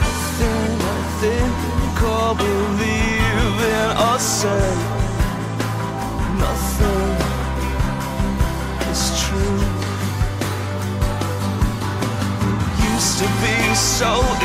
Nothing I think or believe in or say, nothing is true. It used to be so